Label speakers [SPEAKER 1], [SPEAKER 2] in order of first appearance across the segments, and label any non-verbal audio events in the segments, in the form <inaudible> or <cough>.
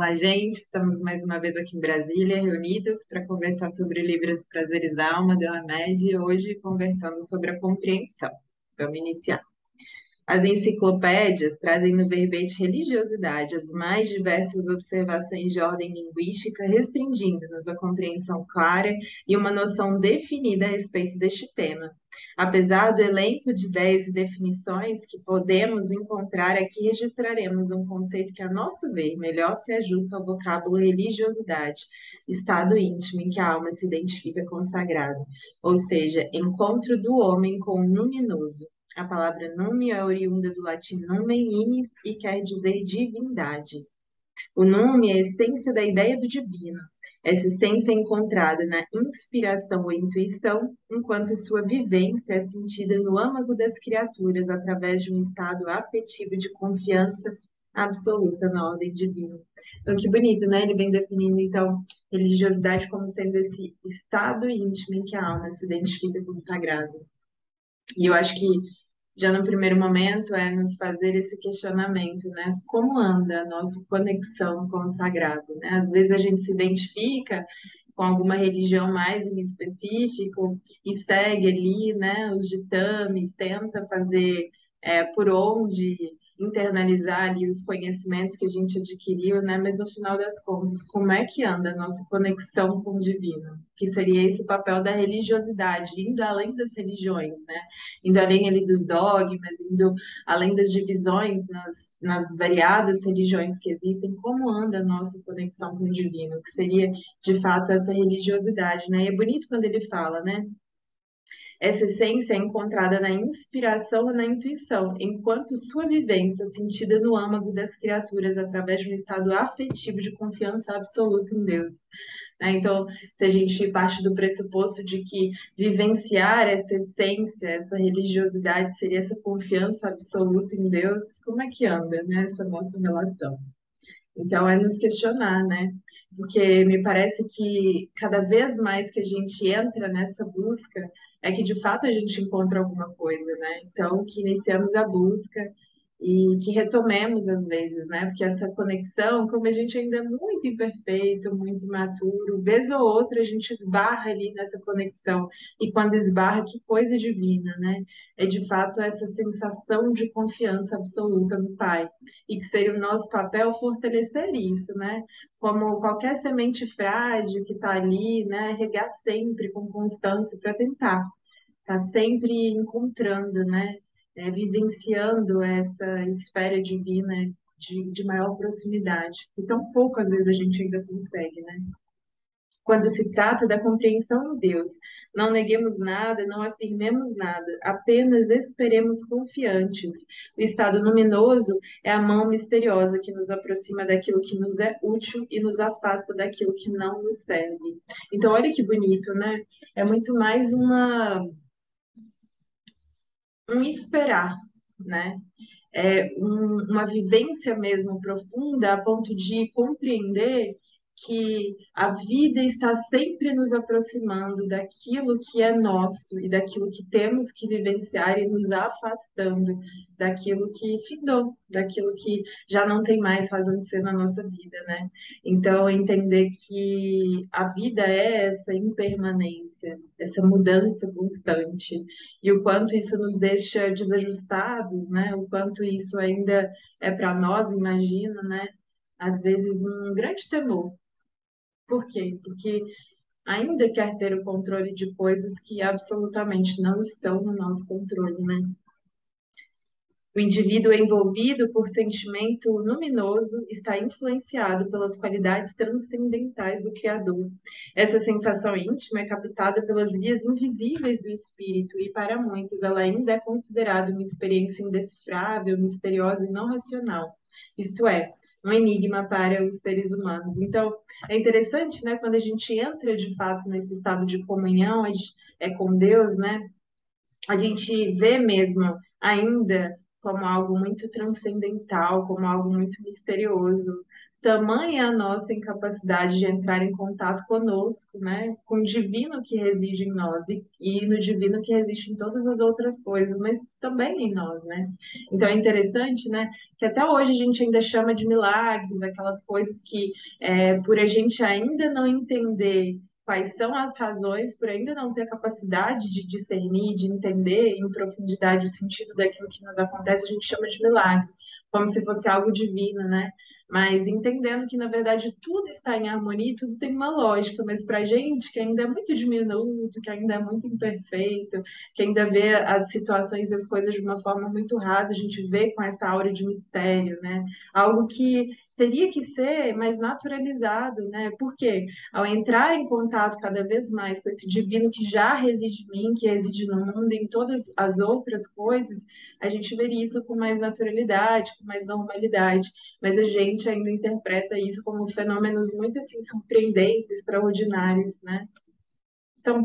[SPEAKER 1] Olá, gente. Estamos mais uma vez aqui em Brasília, reunidos para conversar sobre o livro Prazeres da Alma, do Hamed, e hoje conversando sobre a compreensão. Vamos iniciar. As enciclopédias trazem no verbete religiosidade as mais diversas observações de ordem linguística, restringindo-nos a compreensão clara e uma noção definida a respeito deste tema. Apesar do elenco de ideias e definições que podemos encontrar aqui, registraremos um conceito que, a nosso ver, melhor se ajusta ao vocábulo religiosidade, estado íntimo em que a alma se identifica com o sagrado, ou seja, encontro do homem com o luminoso. A palavra nume é oriunda do latim numen inis e quer dizer divindade. O nume é a essência da ideia do divino. Essa essência é encontrada na inspiração ou intuição, enquanto sua vivência é sentida no âmago das criaturas através de um estado afetivo de confiança absoluta na ordem divina. Então, que bonito, né? Ele vem definindo, então, religiosidade como sendo esse estado íntimo em que a alma se identifica com o sagrado. E eu acho que já no primeiro momento é nos fazer esse questionamento, né? Como anda a nossa conexão com o sagrado, né? Às vezes a gente se identifica com alguma religião mais em específico e segue ali, né, os ditames, tenta fazer é, por onde internalizar ali os conhecimentos que a gente adquiriu, né? Mas no final das contas, como é que anda a nossa conexão com o divino? Que seria esse papel da religiosidade, indo além das religiões, né? Indo além ali dos dogmas, indo além das divisões nas, nas variadas religiões que existem, como anda a nossa conexão com o divino? Que seria, de fato, essa religiosidade, né? E é bonito quando ele fala, né? Essa essência é encontrada na inspiração e na intuição, enquanto sua vivência sentida no âmago das criaturas através de um estado afetivo de confiança absoluta em Deus. Né? Então, se a gente parte do pressuposto de que vivenciar essa essência, essa religiosidade seria essa confiança absoluta em Deus, como é que anda né, essa nossa relação? Então, é nos questionar, né? Porque me parece que cada vez mais que a gente entra nessa busca, é que de fato a gente encontra alguma coisa, né? Então, que iniciamos a busca e que retomemos às vezes, né? Porque essa conexão, como a gente ainda é muito imperfeito, muito imaturo, vez ou outra a gente esbarra ali nessa conexão e quando esbarra, que coisa divina, né? É de fato essa sensação de confiança absoluta no Pai e que seria o nosso papel fortalecer isso, né? Como qualquer semente frágil que está ali, né? Regar sempre com constância para tentar, tá sempre encontrando, né? É, vivenciando essa esfera divina de, de maior proximidade. E tão pouco, às vezes, a gente ainda consegue, né? Quando se trata da compreensão de Deus, não neguemos nada, não afirmemos nada, apenas esperemos confiantes. O estado luminoso é a mão misteriosa que nos aproxima daquilo que nos é útil e nos afasta daquilo que não nos serve. Então, olha que bonito, né? É muito mais uma um esperar, né? É um, uma vivência mesmo profunda a ponto de compreender que a vida está sempre nos aproximando daquilo que é nosso e daquilo que temos que vivenciar e nos afastando daquilo que findou, daquilo que já não tem mais razão de ser na nossa vida, né? Então, entender que a vida é essa impermanência, essa mudança constante e o quanto isso nos deixa desajustados, né? O quanto isso ainda é para nós, imagino, né? Às vezes um grande temor por quê? Porque ainda quer ter o controle de coisas que absolutamente não estão no nosso controle, né? O indivíduo envolvido por sentimento luminoso está influenciado pelas qualidades transcendentais do Criador. Essa sensação íntima é captada pelas vias invisíveis do espírito e, para muitos, ela ainda é considerada uma experiência indecifrável, misteriosa e não racional. Isto é, um enigma para os seres humanos. Então, é interessante, né, quando a gente entra de fato nesse estado de comunhão é com Deus, né, a gente vê mesmo ainda como algo muito transcendental, como algo muito misterioso, tamanha a nossa incapacidade de entrar em contato conosco, né? Com o divino que reside em nós e, e no divino que reside em todas as outras coisas, mas também em nós, né? Então é interessante, né? Que até hoje a gente ainda chama de milagres, aquelas coisas que, é, por a gente ainda não entender quais são as razões, por ainda não ter a capacidade de discernir, de entender em profundidade o sentido daquilo que nos acontece, a gente chama de milagre como se fosse algo divino, né? Mas entendendo que, na verdade, tudo está em harmonia, tudo tem uma lógica, mas para a gente, que ainda é muito diminuto, que ainda é muito imperfeito, que ainda vê as situações e as coisas de uma forma muito rasa, a gente vê com essa aura de mistério, né? Algo que teria que ser mais naturalizado, né? Porque ao entrar em contato cada vez mais com esse divino que já reside em mim, que reside no mundo, em todas as outras coisas, a gente veria isso com mais naturalidade, com mais normalidade. Mas a gente ainda interpreta isso como fenômenos muito assim surpreendentes, extraordinários, né?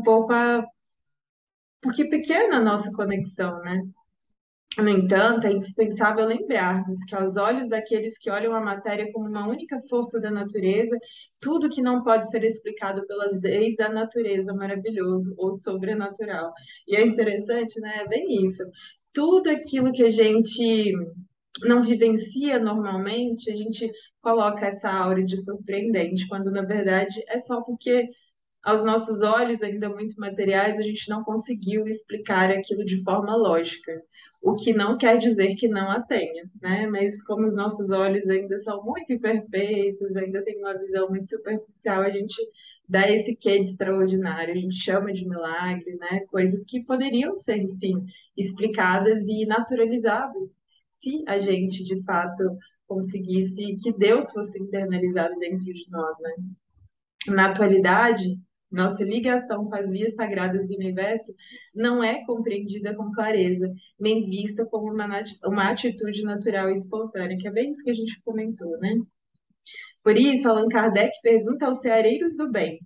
[SPEAKER 1] Pouco a porque pequena a nossa conexão, né? No entanto, é indispensável lembrarmos que, aos olhos daqueles que olham a matéria como uma única força da natureza, tudo que não pode ser explicado pelas leis da natureza maravilhoso ou sobrenatural. E é interessante, né? É bem isso. Tudo aquilo que a gente não vivencia normalmente, a gente coloca essa aura de surpreendente, quando na verdade é só porque aos nossos olhos, ainda muito materiais, a gente não conseguiu explicar aquilo de forma lógica. O que não quer dizer que não a tenha, né? Mas como os nossos olhos ainda são muito imperfeitos, ainda tem uma visão muito superficial, a gente dá esse quê de extraordinário, a gente chama de milagre, né? Coisas que poderiam ser, sim, explicadas e naturalizadas se a gente, de fato, conseguisse que Deus fosse internalizado dentro de nós, né? Na atualidade, nossa ligação com as vias sagradas do universo não é compreendida com clareza, nem vista como uma, uma atitude natural e espontânea, que é bem isso que a gente comentou, né? Por isso, Allan Kardec pergunta aos ceareiros do bem: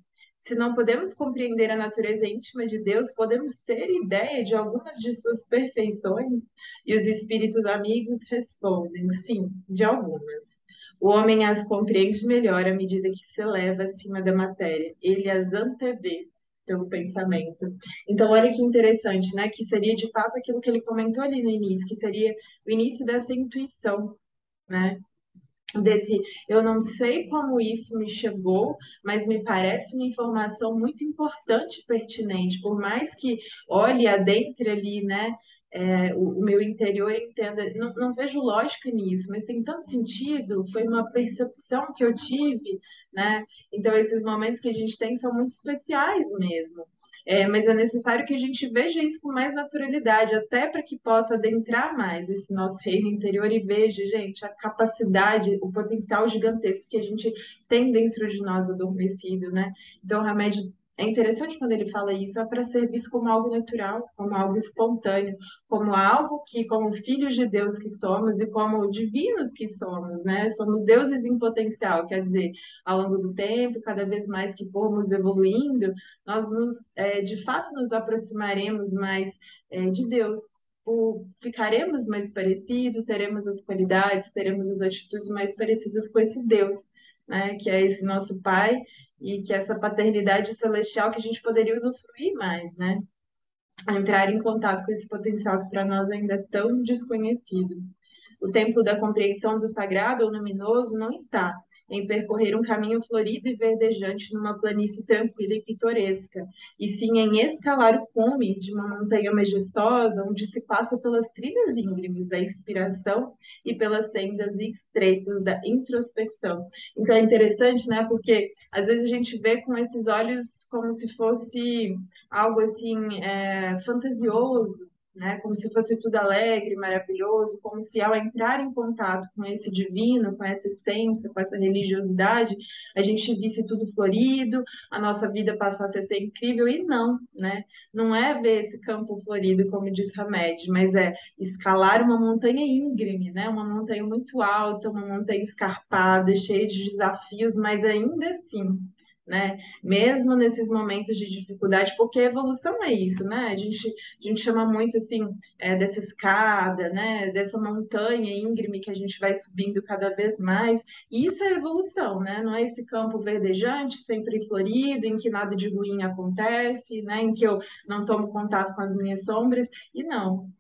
[SPEAKER 1] se não podemos compreender a natureza íntima de Deus, podemos ter ideia de algumas de suas perfeições? E os espíritos amigos respondem: sim, de algumas. O homem as compreende melhor à medida que se eleva acima da matéria. Ele as antevê pelo pensamento. Então, olha que interessante, né? Que seria de fato aquilo que ele comentou ali no início, que seria o início dessa intuição, né? Desse, eu não sei como isso me chegou, mas me parece uma informação muito importante, pertinente. Por mais que olhe adentre ali, né? é, o, o, meu interior entenda. Não, não, vejo lógica nisso, mas tem tanto sentido. Foi uma percepção que eu tive, né? Então, esses momentos que a gente tem são muito especiais mesmo. É, mas é necessário que a gente veja isso com mais naturalidade, até para que possa adentrar mais esse nosso reino interior e veja, gente, a capacidade, o potencial gigantesco que a gente tem dentro de nós adormecido, né? Então, o remédio é interessante quando ele fala isso, é para ser visto como algo natural, como algo espontâneo, como algo que, como filhos de Deus que somos e como divinos que somos, né? Somos deuses em potencial, quer dizer, ao longo do tempo, cada vez mais que formos evoluindo, nós nos, é, de fato nos aproximaremos mais é, de Deus, o, ficaremos mais parecidos, teremos as qualidades, teremos as atitudes mais parecidas com esse Deus, né? Que é esse nosso Pai e que essa paternidade celestial que a gente poderia usufruir mais, né? Entrar em contato com esse potencial que para nós ainda é tão desconhecido. O tempo da compreensão do sagrado ou luminoso não está em percorrer um caminho florido e verdejante numa planície tranquila e pitoresca, e sim em escalar o cume de uma montanha majestosa onde se passa pelas trilhas íngremes da inspiração e pelas sendas estreitas da introspecção. Então é interessante, né? Porque às vezes a gente vê com esses olhos como se fosse algo assim é, fantasioso, né? Como se fosse tudo alegre, maravilhoso, como se ao entrar em contato com esse divino, com essa essência, com essa religiosidade, a gente visse tudo florido, a nossa vida passasse a ser incrível e não, né? Não é ver esse campo florido, como diz Hamed, mas é escalar uma montanha íngreme, né? Uma montanha muito alta, uma montanha escarpada, cheia de desafios, mas ainda assim né? Mesmo nesses momentos de dificuldade, porque a evolução é isso, né? A gente, a gente chama muito assim é, dessa escada, né? Dessa montanha íngreme que a gente vai subindo cada vez mais. E isso é evolução, né? Não é esse campo verdejante, sempre florido, em que nada de ruim acontece, né? Em que eu não tomo contato com as minhas sombras. E não,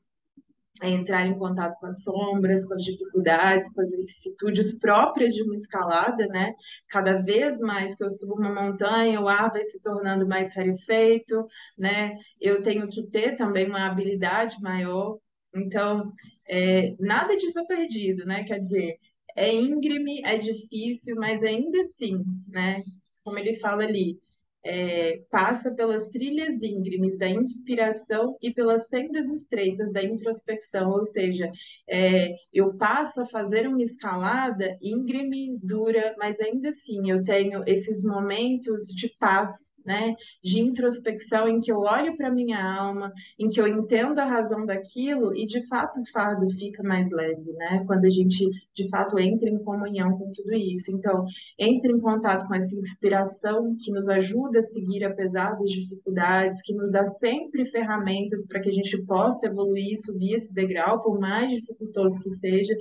[SPEAKER 1] é entrar em contato com as sombras, com as dificuldades, com as vicissitudes próprias de uma escalada, né? Cada vez mais que eu subo uma montanha, o ar vai se tornando mais rarefeito, né? Eu tenho que ter também uma habilidade maior. Então, é, nada disso é perdido, né? Quer dizer, é íngreme, é difícil, mas ainda assim, né? Como ele fala ali, é, passa pelas trilhas íngremes da inspiração e pelas sendas estreitas da introspecção, ou seja, é, eu passo a fazer uma escalada íngreme, dura, mas ainda assim eu tenho esses momentos de paz né, de introspecção em que eu olho para minha alma, em que eu entendo a razão daquilo e de fato o fardo fica mais leve, né? Quando a gente de fato entra em comunhão com tudo isso. Então, entra em contato com essa inspiração que nos ajuda a seguir apesar das dificuldades, que nos dá sempre ferramentas para que a gente possa evoluir, subir esse degrau, por mais dificultoso que seja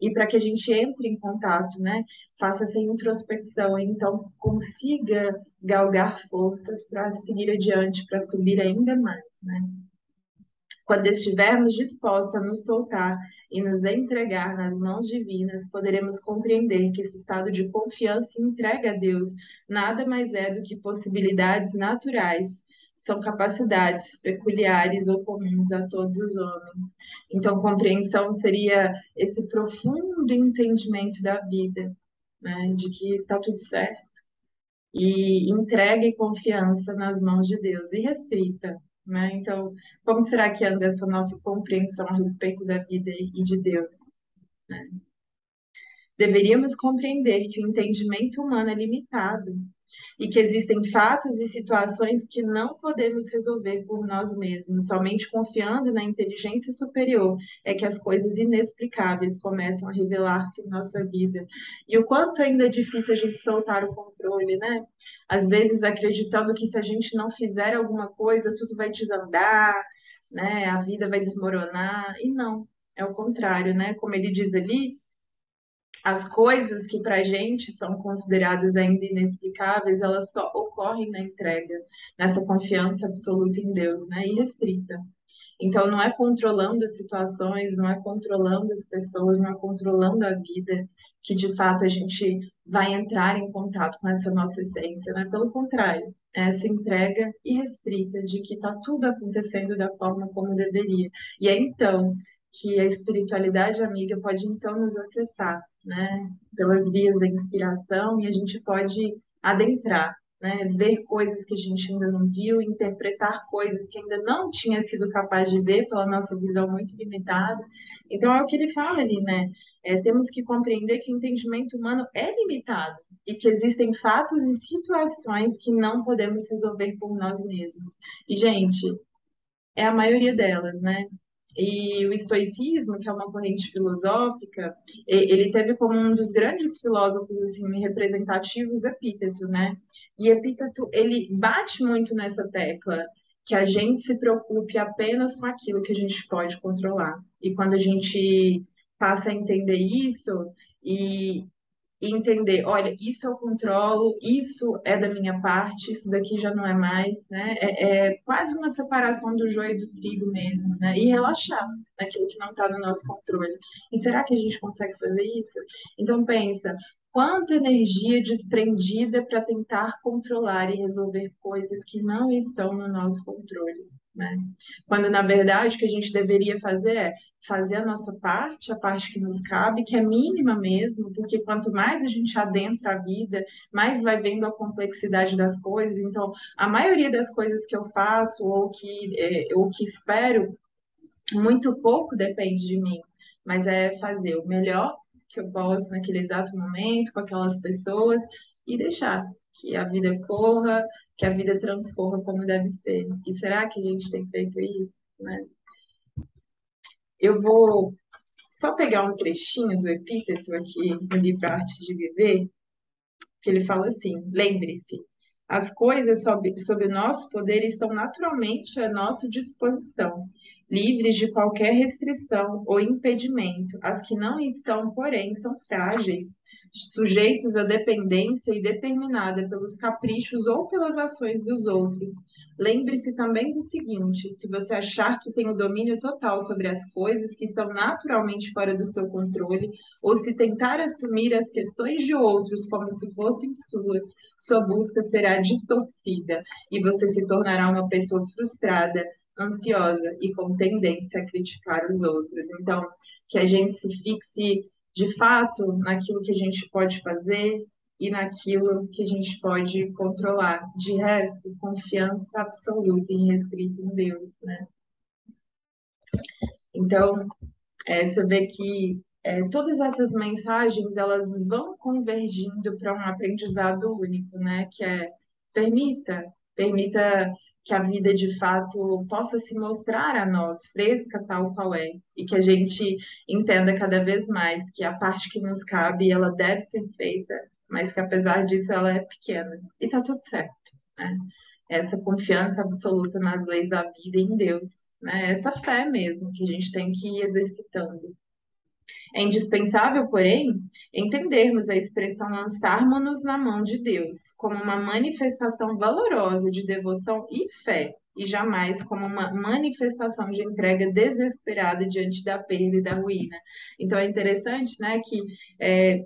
[SPEAKER 1] e, para que a gente entre em contato, né? Faça essa introspecção, então consiga galgar forças para seguir adiante, para subir ainda mais, né? Quando estivermos dispostos a nos soltar e nos entregar nas mãos divinas, poderemos compreender que esse estado de confiança e entrega a Deus nada mais é do que possibilidades naturais são capacidades peculiares ou comuns a todos os homens. Então, compreensão seria esse profundo entendimento da vida, né, de que está tudo certo, e entrega e confiança nas mãos de Deus, e restrita. Né? Então, como será que anda essa nossa compreensão a respeito da vida e de Deus? Né? Deveríamos compreender que o entendimento humano é limitado e que existem fatos e situações que não podemos resolver por nós mesmos. Somente confiando na inteligência superior é que as coisas inexplicáveis começam a revelar-se em nossa vida. E o quanto ainda é difícil a gente soltar o controle, né? Às vezes acreditando que se a gente não fizer alguma coisa, tudo vai desandar, né? A vida vai desmoronar. E não, é o contrário, né? Como ele diz ali, as coisas que para a gente são consideradas ainda inexplicáveis, elas só ocorrem na entrega, nessa confiança absoluta em Deus, né? Irrestrita. Então, não é controlando as situações, não é controlando as pessoas, não é controlando a vida que de fato a gente vai entrar em contato com essa nossa essência, né? Pelo contrário, é essa entrega irrestrita de que está tudo acontecendo da forma como deveria. E é então que a espiritualidade amiga pode então nos acessar, né, pelas vias da inspiração e a gente pode adentrar, né, ver coisas que a gente ainda não viu, interpretar coisas que ainda não tinha sido capaz de ver pela nossa visão muito limitada. Então é o que ele fala ali, né? É, temos que compreender que o entendimento humano é limitado e que existem fatos e situações que não podemos resolver por nós mesmos. E gente, é a maioria delas, né? E o estoicismo, que é uma corrente filosófica, ele teve como um dos grandes filósofos assim representativos Epíteto, né? E Epíteto ele bate muito nessa tecla que a gente se preocupe apenas com aquilo que a gente pode controlar. E quando a gente passa a entender isso e, e entender, olha, isso eu controlo, isso é da minha parte, isso daqui já não é mais, né? É, é quase uma separação do joio e do trigo mesmo, né? E relaxar naquilo que não está no nosso controle. E será que a gente consegue fazer isso? Então pensa, quanta energia desprendida para tentar controlar e resolver coisas que não estão no nosso controle. Né? Quando, na verdade, o que a gente deveria fazer é fazer a nossa parte, a parte que nos cabe, que é mínima mesmo, porque quanto mais a gente adentra a vida, mais vai vendo a complexidade das coisas. Então, a maioria das coisas que eu faço ou que, é, ou que espero, muito pouco depende de mim, mas é fazer o melhor que eu posso naquele exato momento, com aquelas pessoas, e deixar que a vida corra, que a vida transcorra como deve ser. E será que a gente tem feito isso? Né? Eu vou só pegar um trechinho do epíteto aqui no livro Arte de Viver, que ele fala assim: lembre-se, as coisas sob, sob o nosso poder estão naturalmente à nossa disposição, livres de qualquer restrição ou impedimento. As que não estão, porém, são frágeis, sujeitos à dependência e determinada pelos caprichos ou pelas ações dos outros. Lembre-se também do seguinte: se você achar que tem o domínio total sobre as coisas que estão naturalmente fora do seu controle, ou se tentar assumir as questões de outros como se fossem suas, sua busca será distorcida e você se tornará uma pessoa frustrada, ansiosa e com tendência a criticar os outros. Então, que a gente se fixe de fato naquilo que a gente pode fazer e naquilo que a gente pode controlar. De resto, confiança absoluta e restrita em Deus, né? Então, é, você vê que é, todas essas mensagens elas vão convergindo para um aprendizado único, né? Que é permita, permita que a vida de fato possa se mostrar a nós fresca tal qual é e que a gente entenda cada vez mais que a parte que nos cabe ela deve ser feita, mas que apesar disso ela é pequena e tá tudo certo, né? Essa confiança absoluta nas leis da vida e em Deus, né? Essa fé mesmo que a gente tem que ir exercitando. É indispensável, porém, entendermos a expressão lançarmos-nos na mão de Deus como uma manifestação valorosa de devoção e fé, e jamais como uma manifestação de entrega desesperada diante da perda e da ruína. Então é interessante, né, que é,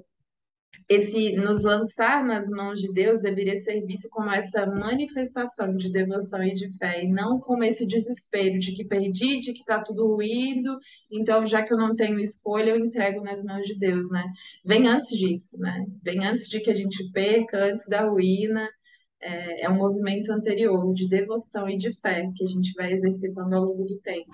[SPEAKER 1] esse nos lançar nas mãos de Deus deveria ser visto como essa manifestação de devoção e de fé, e não como esse desespero de que perdi, de que está tudo ruído, então já que eu não tenho escolha, eu entrego nas mãos de Deus, né? Vem antes disso, né? Vem antes de que a gente perca, antes da ruína, é, é um movimento anterior de devoção e de fé que a gente vai exercitando ao longo do tempo.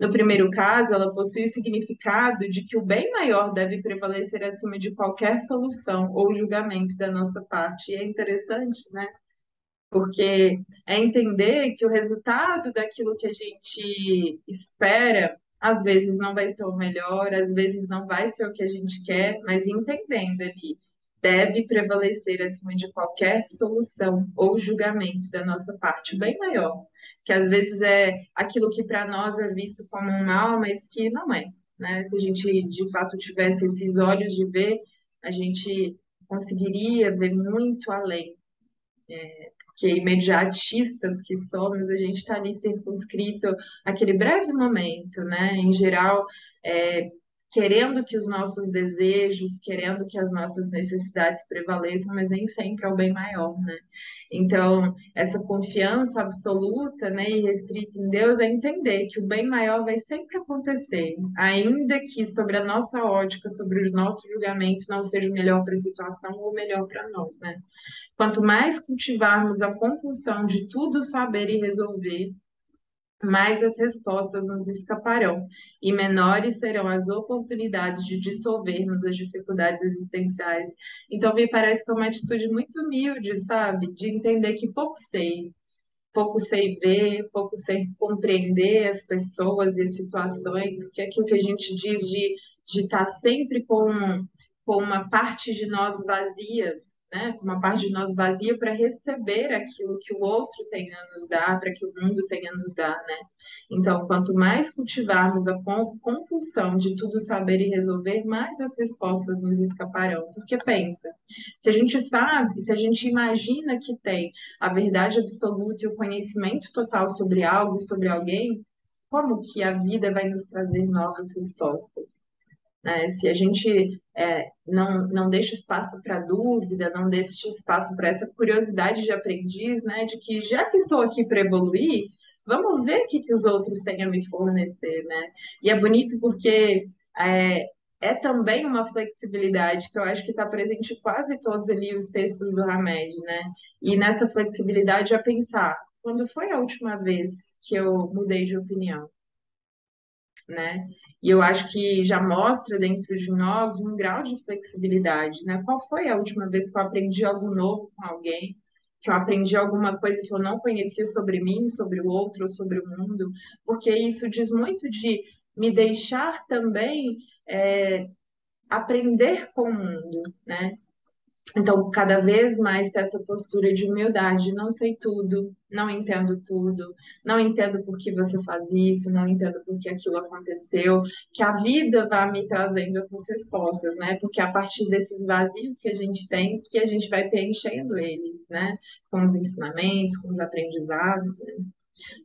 [SPEAKER 1] No primeiro caso, ela possui o significado de que o bem maior deve prevalecer acima de qualquer solução ou julgamento da nossa parte. E é interessante, né? Porque é entender que o resultado daquilo que a gente espera, às vezes não vai ser o melhor, às vezes não vai ser o que a gente quer, mas entendendo ali deve prevalecer acima de qualquer solução ou julgamento da nossa parte, bem maior, que às vezes é aquilo que para nós é visto como um mal, mas que não é. Né? Se a gente de fato tivesse esses olhos de ver, a gente conseguiria ver muito além. É, porque imediatistas que somos, a gente está ali circunscrito aquele breve momento, né? Em geral, é, querendo que os nossos desejos, querendo que as nossas necessidades prevaleçam, mas nem sempre é o bem maior, né? Então, essa confiança absoluta, né, e restrita em Deus é entender que o bem maior vai sempre acontecer, ainda que sobre a nossa ótica, sobre o nosso julgamento não seja melhor para a situação ou melhor para nós, né? Quanto mais cultivarmos a compulsão de tudo saber e resolver, mais as respostas nos escaparão e menores serão as oportunidades de dissolvermos as dificuldades existenciais. Então, me parece que é uma atitude muito humilde, sabe? De entender que pouco sei, pouco sei ver, pouco sei compreender as pessoas e as situações, que é aquilo que a gente diz de, de estar sempre com, com uma parte de nós vazias, né, uma parte de nós vazia para receber aquilo que o outro tem a nos dar, para que o mundo tenha a nos dar, né? Então, quanto mais cultivarmos a compulsão de tudo saber e resolver, mais as respostas nos escaparão. Porque pensa, se a gente sabe, se a gente imagina que tem a verdade absoluta e o conhecimento total sobre algo, sobre alguém, como que a vida vai nos trazer novas respostas? Né? Se a gente é, não, não deixa espaço para dúvida, não deixa espaço para essa curiosidade de aprendiz, né? de que já que estou aqui para evoluir, vamos ver o que, que os outros têm a me fornecer. Né? E é bonito porque é, é também uma flexibilidade que eu acho que está presente em quase todos ali os textos do Hamed, né? E nessa flexibilidade a pensar, quando foi a última vez que eu mudei de opinião? Né? E eu acho que já mostra dentro de nós um grau de flexibilidade, né? Qual foi a última vez que eu aprendi algo novo com alguém? Que eu aprendi alguma coisa que eu não conhecia sobre mim, sobre o outro, sobre o mundo? Porque isso diz muito de me deixar também é, aprender com o mundo, né? Então, cada vez mais ter essa postura de humildade. Não sei tudo, não entendo tudo, não entendo por que você faz isso, não entendo por que aquilo aconteceu. Que a vida vá me trazendo essas respostas, né? Porque é a partir desses vazios que a gente tem, que a gente vai preenchendo eles, né? Com os ensinamentos, com os aprendizados. Né?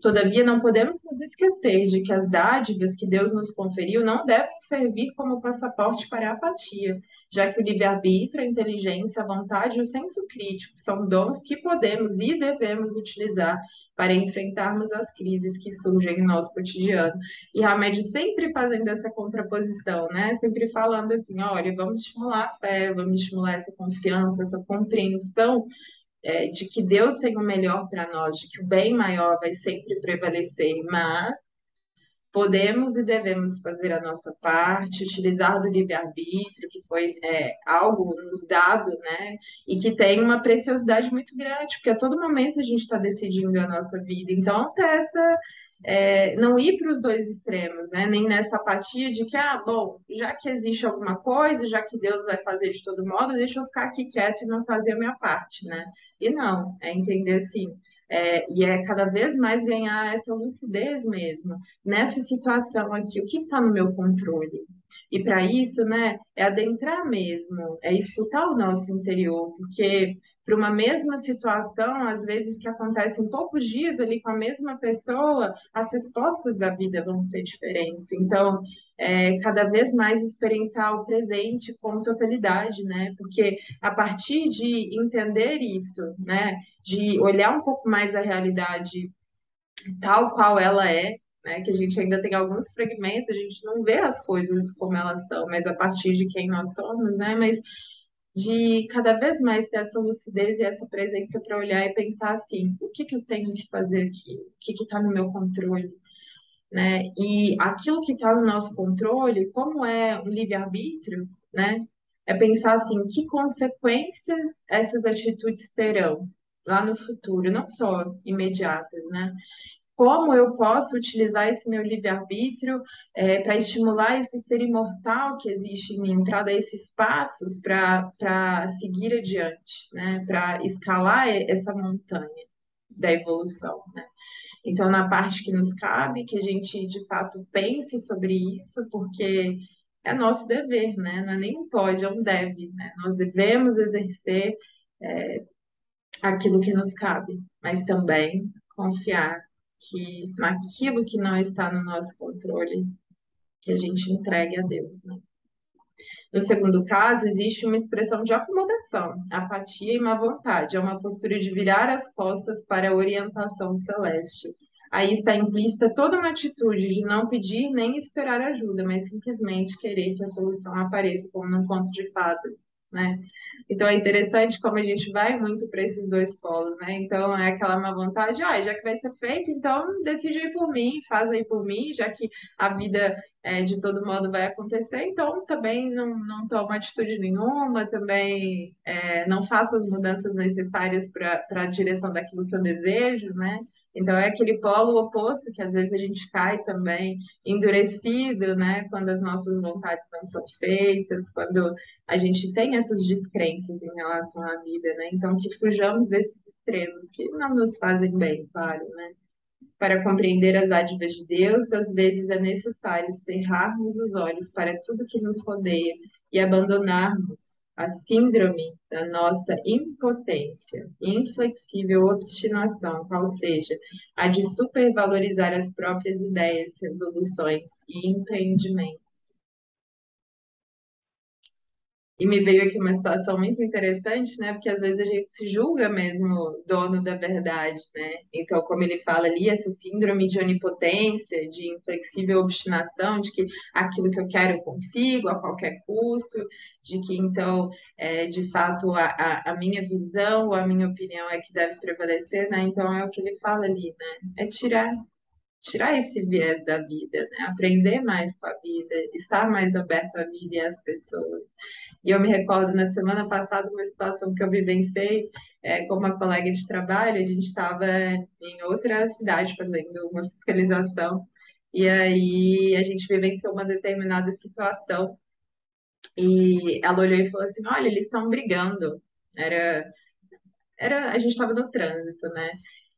[SPEAKER 1] Todavia, não podemos nos esquecer de que as dádivas que Deus nos conferiu não devem servir como passaporte para a apatia, já que o livre-arbítrio, a inteligência, a vontade e o senso crítico são dons que podemos e devemos utilizar para enfrentarmos as crises que surgem em nosso cotidiano. E Hamed sempre fazendo essa contraposição, né? Sempre falando assim, olha, vamos estimular a fé, vamos estimular essa confiança, essa compreensão é, de que Deus tem o melhor para nós, de que o bem maior vai sempre prevalecer, mas podemos e devemos fazer a nossa parte, utilizar do livre-arbítrio, que foi é, algo nos dado, né? E que tem uma preciosidade muito grande, porque a todo momento a gente está decidindo a nossa vida. Então, essa é, não ir para os dois extremos, né? Nem nessa apatia de que, ah, bom, já que existe alguma coisa, já que Deus vai fazer de todo modo, deixa eu ficar aqui quieto e não fazer a minha parte, né? E não, é entender assim. É, e é cada vez mais ganhar essa lucidez mesmo. Nessa situação aqui, o que está no meu controle? E para isso, né, é adentrar mesmo, é escutar o nosso interior, porque para uma mesma situação, às vezes que acontece em poucos dias ali com a mesma pessoa, as respostas da vida vão ser diferentes. Então, é, cada vez mais experienciar o presente com totalidade, né? Porque a partir de entender isso, né, de olhar um pouco mais a realidade tal qual ela é, né? Que a gente ainda tem alguns fragmentos, a gente não vê as coisas como elas são, mas a partir de quem nós somos, né? Mas de cada vez mais ter essa lucidez e essa presença para olhar e pensar assim, o que que eu tenho que fazer aqui? O que que está no meu controle? Né? E aquilo que está no nosso controle, como é um livre-arbítrio, né? É pensar assim, que consequências essas atitudes terão lá no futuro, não só imediatas, né? Como eu posso utilizar esse meu livre-arbítrio é, para estimular esse ser imortal que existe em mim, para dar esses passos para seguir adiante, né? para escalar essa montanha da evolução. Né? Então, na parte que nos cabe, que a gente de fato pense sobre isso, porque é nosso dever, né? não é nem um pode, é um deve. Né? Nós devemos exercer é, aquilo que nos cabe, mas também confiar que naquilo que não está no nosso controle, que a gente entregue a Deus, né? No segundo caso, existe uma expressão de acomodação, apatia e má vontade. É uma postura de virar as costas para a orientação celeste. Aí está implícita toda uma atitude de não pedir nem esperar ajuda, mas simplesmente querer que a solução apareça como num conto de fadas né? Então é interessante como a gente vai muito para esses dois polos, né? Então é aquela má vontade, ah, já que vai ser feito, então decide aí por mim, faz aí por mim, já que a vida é, de todo modo vai acontecer, então também não, não toma atitude nenhuma, também é, não faço as mudanças necessárias para a direção daquilo que eu desejo, né? Então, é aquele polo oposto que às vezes a gente cai também endurecido, né? Quando as nossas vontades não são feitas, quando a gente tem essas descrenças em relação à vida, né? Então, que fujamos desses extremos, que não nos fazem bem, claro, né? Para compreender as dádivas de Deus, às vezes é necessário cerrarmos os olhos para tudo que nos rodeia e abandonarmos a síndrome da nossa impotência, inflexível obstinação, qual seja, a de supervalorizar as próprias ideias, resoluções e empreendimentos e me veio aqui uma situação muito interessante, né? Porque às vezes a gente se julga mesmo dono da verdade, né? Então, como ele fala ali, essa síndrome de onipotência, de inflexível obstinação, de que aquilo que eu quero eu consigo a qualquer custo, de que então, é, de fato, a, a, a minha visão, a minha opinião é que deve prevalecer, né? Então, é o que ele fala ali, né? É tirar tirar esse viés da vida, né? aprender mais com a vida, estar mais aberto à vida e às pessoas. E eu me recordo na semana passada uma situação que eu vivenciei é, com uma colega de trabalho, a gente estava em outra cidade fazendo uma fiscalização, e aí a gente vivenciou uma determinada situação, e ela olhou e falou assim, olha, eles estão brigando. Era, era, a gente estava no trânsito, né?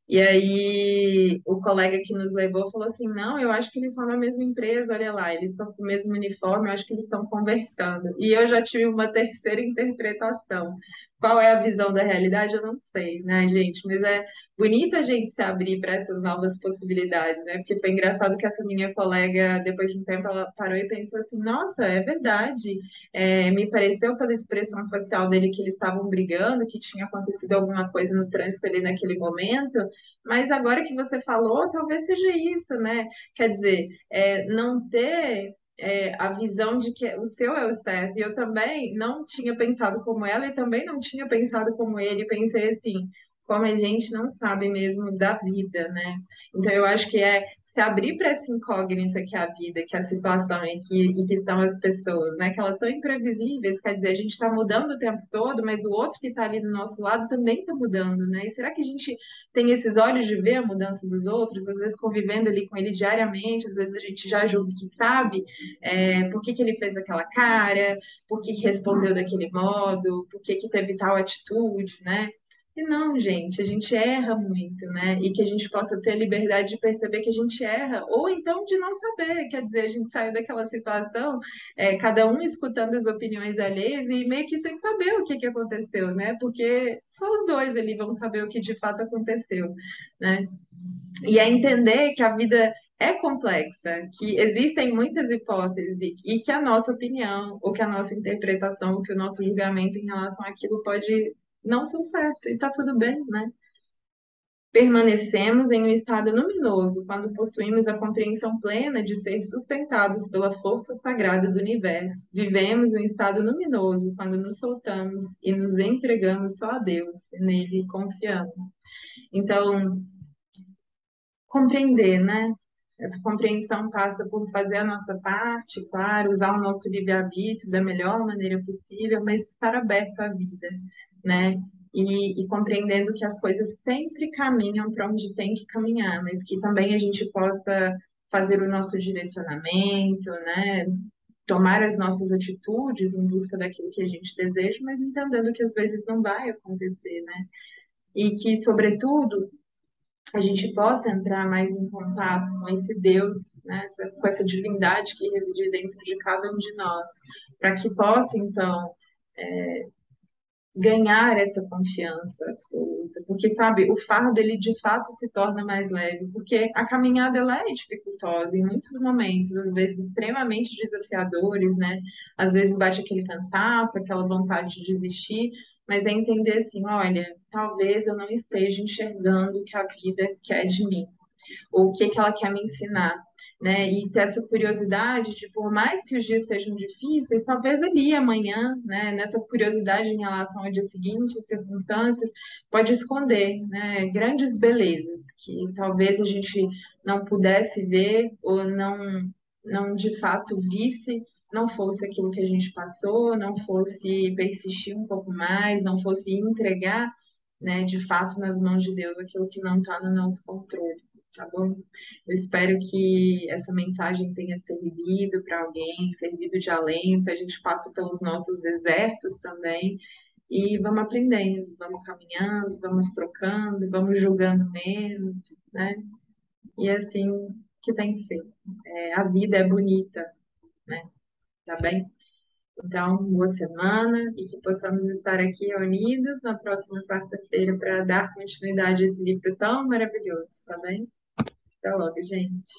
[SPEAKER 1] E aí o colega que nos levou falou assim: não, eu acho que eles são da mesma empresa, olha lá, eles estão com o mesmo uniforme, eu acho que eles estão conversando. E eu já tive uma terceira <laughs> interpretação. Qual é a visão da realidade? Eu não sei, né, gente? Mas é bonito a gente se abrir para essas novas possibilidades, né? Porque foi engraçado que essa minha colega, depois de um tempo, ela parou e pensou assim: nossa, é verdade. É, me pareceu pela expressão facial dele que eles estavam brigando, que tinha acontecido alguma coisa no trânsito ali naquele momento. Mas agora que você falou, talvez seja isso, né? Quer dizer, é, não ter é, a visão de que o seu é o certo. E eu também não tinha pensado como ela e também não tinha pensado como ele. Pensei assim, como a gente não sabe mesmo da vida, né? Então eu acho que é se abrir para essa incógnita que é a vida, que é a situação e que, e que estão as pessoas, né? Que elas são imprevisíveis, quer dizer, a gente está mudando o tempo todo, mas o outro que está ali do nosso lado também está mudando, né? E será que a gente tem esses olhos de ver a mudança dos outros, às vezes convivendo ali com ele diariamente, às vezes a gente já julga que sabe é, por que, que ele fez aquela cara, por que, que respondeu daquele modo, por que, que teve tal atitude, né? E não, gente, a gente erra muito, né? E que a gente possa ter a liberdade de perceber que a gente erra, ou então de não saber, quer dizer, a gente saiu daquela situação, é, cada um escutando as opiniões alheias e meio que sem saber o que, que aconteceu, né? Porque só os dois ali vão saber o que de fato aconteceu, né? E é entender que a vida é complexa, que existem muitas hipóteses e que a nossa opinião, ou que a nossa interpretação, ou que o nosso julgamento em relação àquilo pode não são certos, e está tudo bem, né? Permanecemos em um estado luminoso quando possuímos a compreensão plena de ser sustentados pela força sagrada do universo. Vivemos um estado luminoso quando nos soltamos e nos entregamos só a Deus, e nele confiamos. Então, compreender, né? Essa compreensão passa por fazer a nossa parte, claro, usar o nosso livre-arbítrio da melhor maneira possível, mas estar aberto à vida, né? E, e, compreendendo que as coisas sempre caminham para onde tem que caminhar, mas que também a gente possa fazer o nosso direcionamento, né? Tomar as nossas atitudes em busca daquilo que a gente deseja, mas entendendo que às vezes não vai acontecer, né? E que, sobretudo, a gente possa entrar mais em contato com esse Deus, né? com essa divindade que reside dentro de cada um de nós, para que possa, então, é, ganhar essa confiança absoluta, porque sabe, o fardo ele de fato se torna mais leve, porque a caminhada ela é dificultosa em muitos momentos, às vezes extremamente desafiadores, né? Às vezes bate aquele cansaço, aquela vontade de desistir, mas é entender assim, olha, talvez eu não esteja enxergando o que a vida quer de mim, ou o que que ela quer me ensinar né? E ter essa curiosidade de, por mais que os dias sejam difíceis, talvez ali amanhã, né? Nessa curiosidade em relação ao dia seguinte, circunstâncias, pode esconder, né? Grandes belezas que talvez a gente não pudesse ver ou não, não de fato visse não fosse aquilo que a gente passou, não fosse persistir um pouco mais, não fosse entregar, né, de fato nas mãos de Deus aquilo que não está no nosso controle tá bom? Eu espero que essa mensagem tenha servido para alguém, servido de alento. A gente passa pelos nossos desertos também e vamos aprendendo, vamos caminhando, vamos trocando, vamos julgando menos, né? E é assim que tem que ser. É, a vida é bonita, né? Tá bem? Então, boa semana e que possamos estar aqui reunidos na próxima quarta-feira para dar continuidade a esse livro tão maravilhoso, tá bem? Até logo, gente.